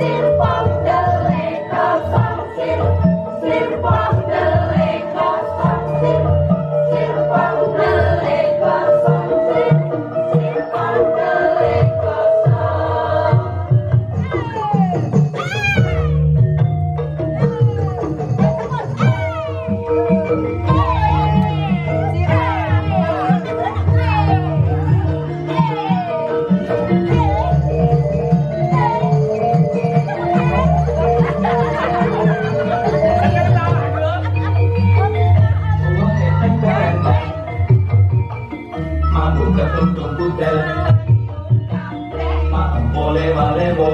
simple. vole valebo.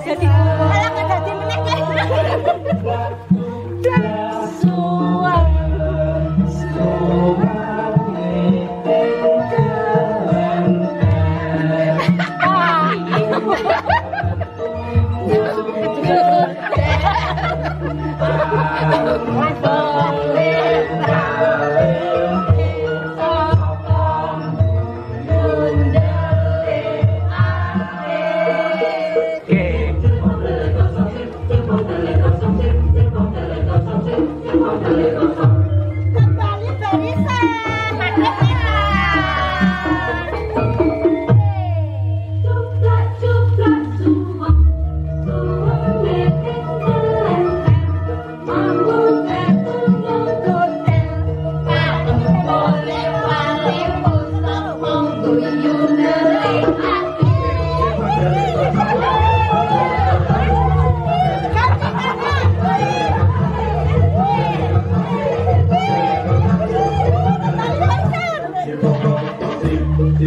Jadi, kalau jadi